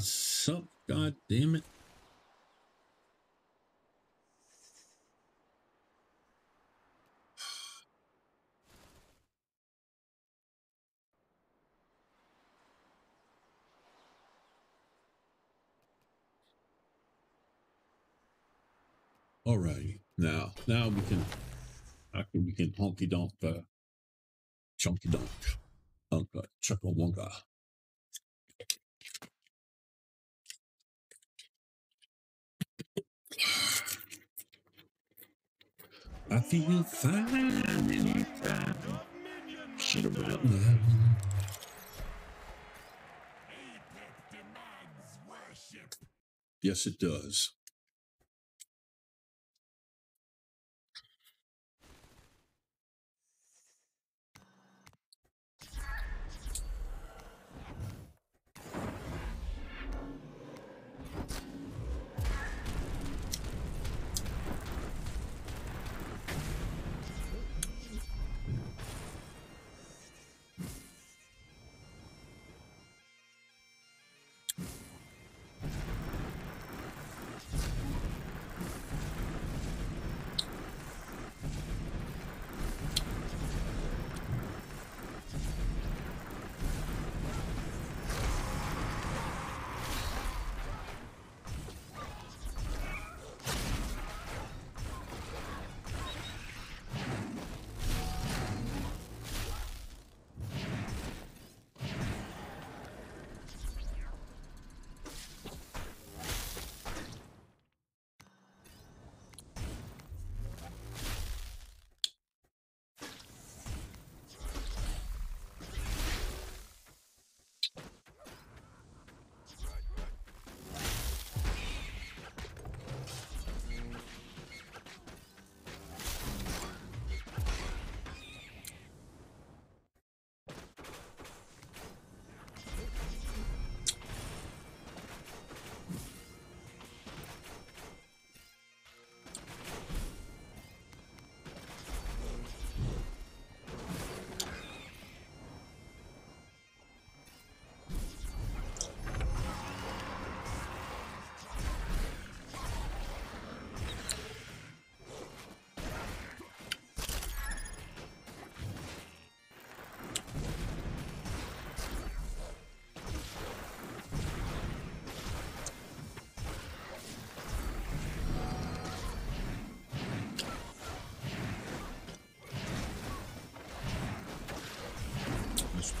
suck. God damn it. All right, now, now we can, after we can honky donk, uh, chunky donk, unka, chuckle wonka. I feel fine anytime. Yes, it does.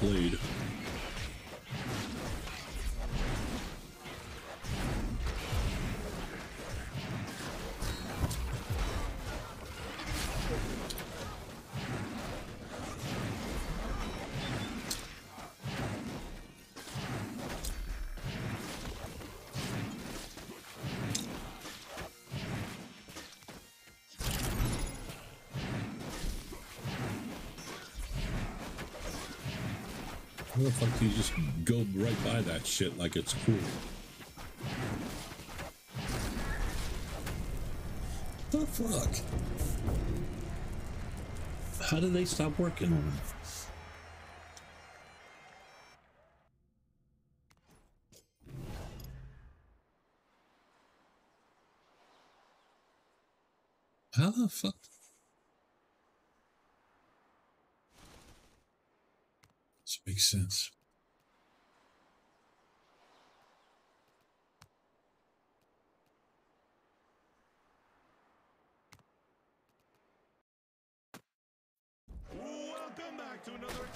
Played. How the fuck do you just go right by that shit like it's cool? The fuck? How did they stop working? How the fuck? Makes sense. Welcome back to another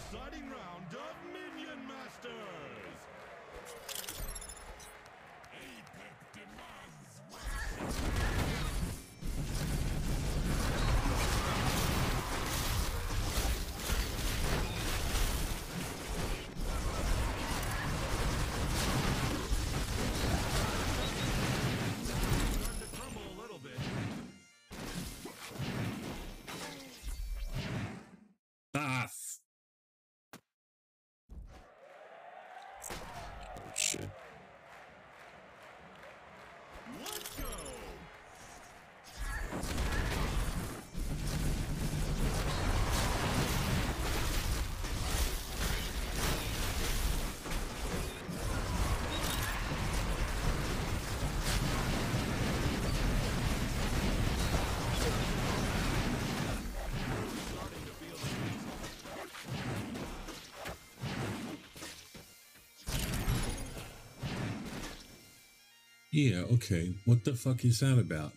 Yeah, okay. What the fuck is that about?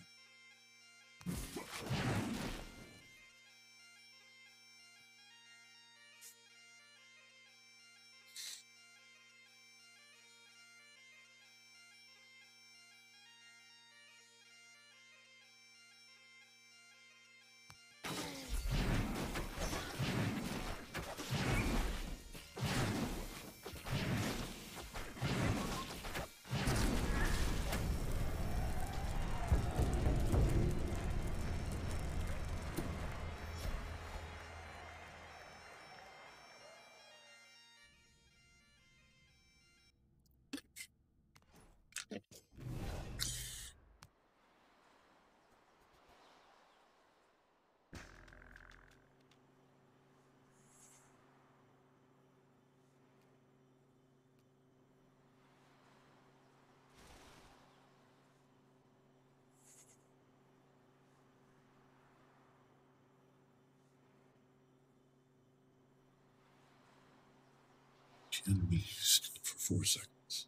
Four seconds.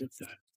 Did that.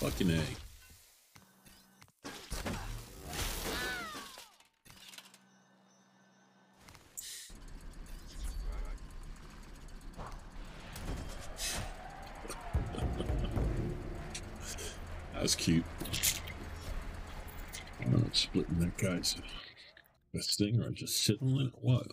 Fucking A. That was cute. I'm splitting that guy's best thing or I just sitting on it. What?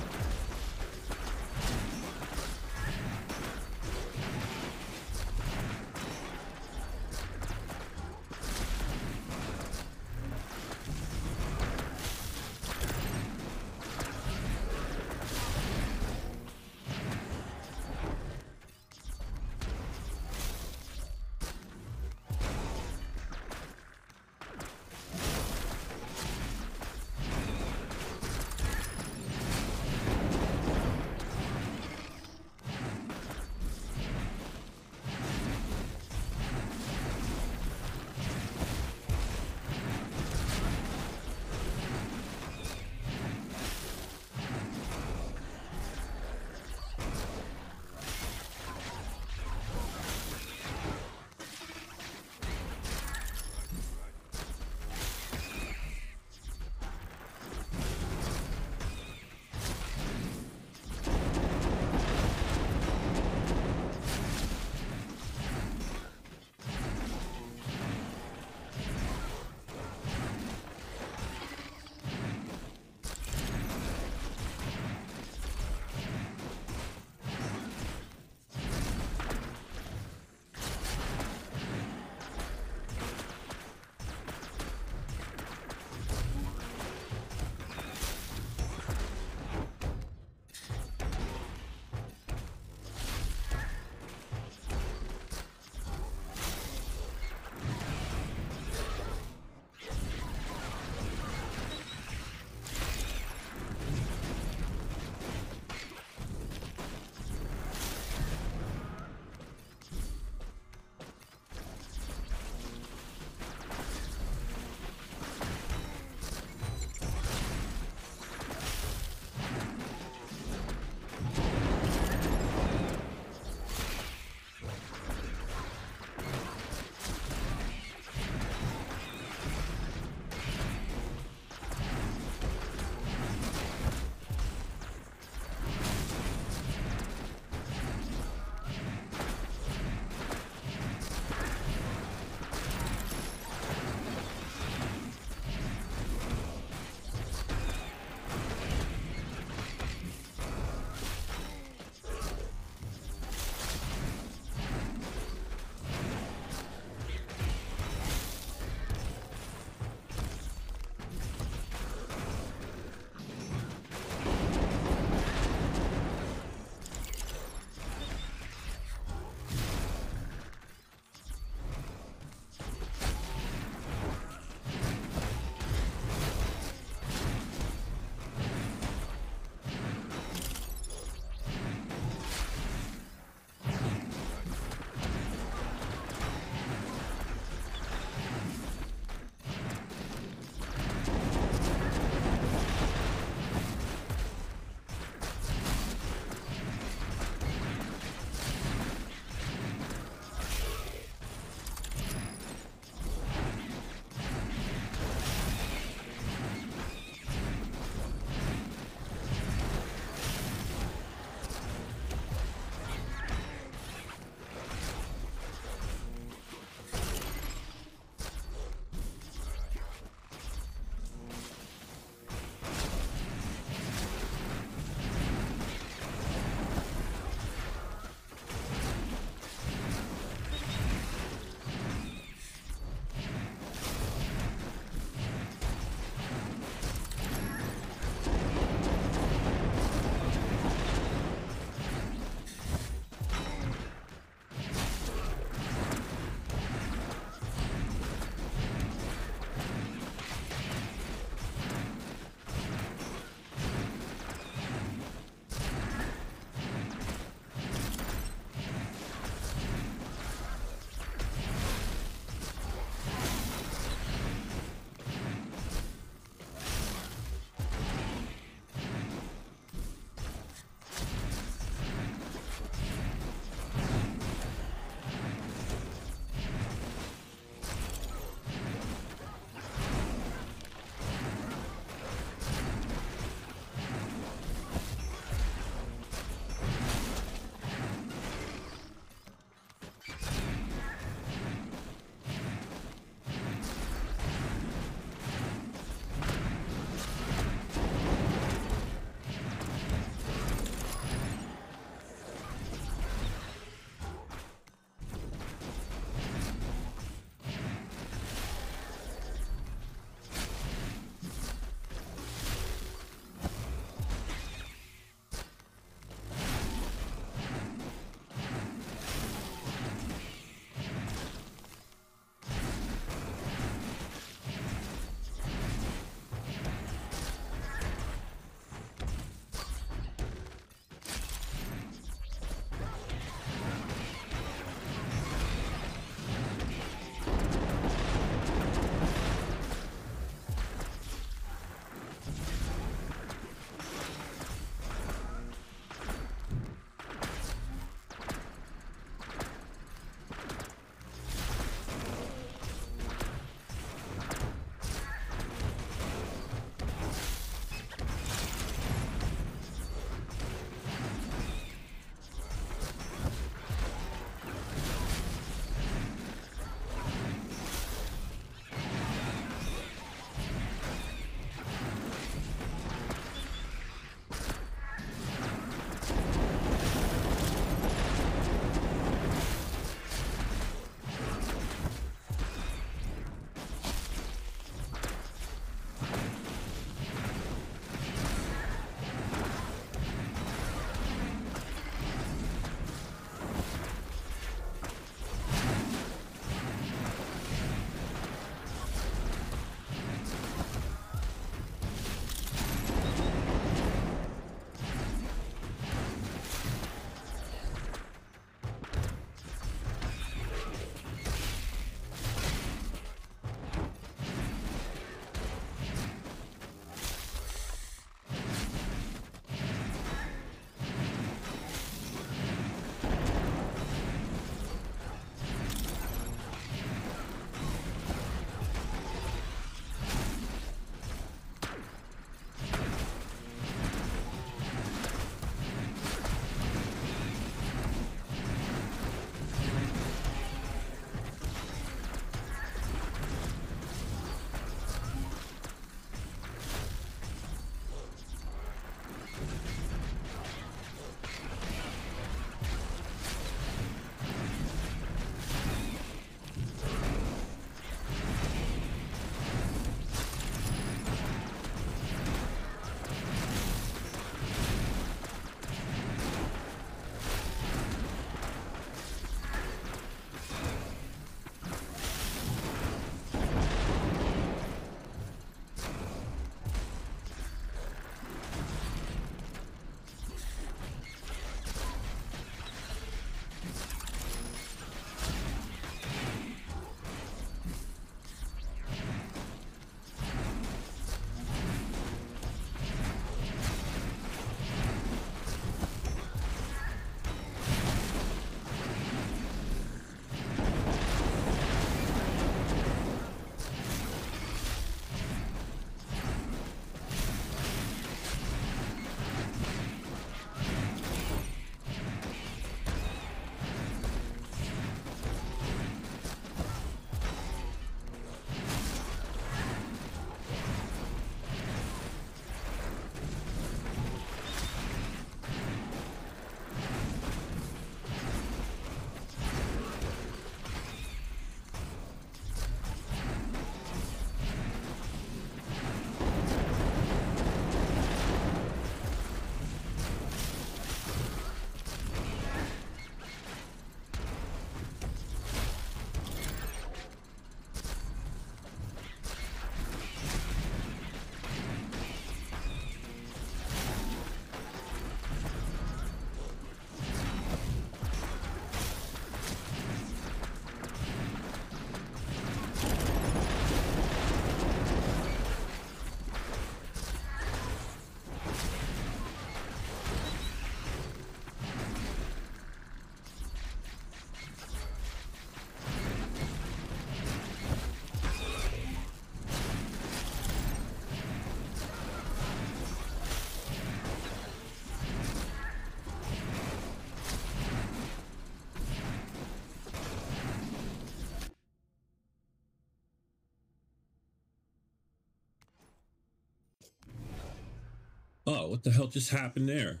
Oh, what the hell just happened there?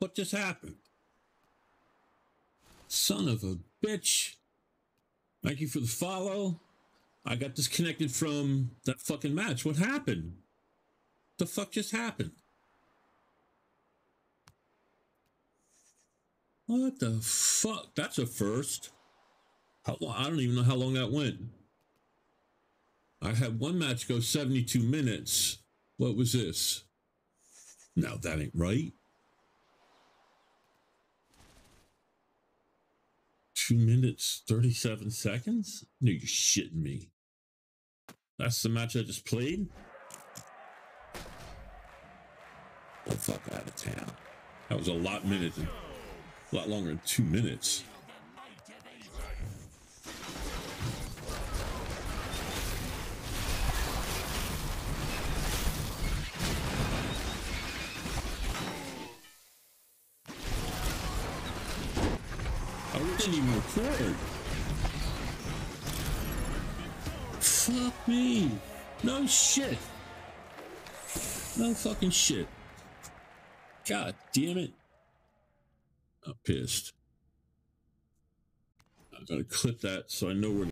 What just happened? Son of a bitch. Thank you for the follow. I got disconnected from that fucking match. What happened? The fuck just happened? What the fuck? That's a first. How long? I don't even know how long that went. I had one match go 72 minutes. What was this? No, that ain't right. Two minutes, 37 seconds? No, you're shitting me. That's the match I just played? Oh, fuck out of town. That was a lot minutes, a lot longer than two minutes. Didn't even record. Fuck me. No shit. No fucking shit. God damn it. I'm pissed. I'm gonna clip that so I know where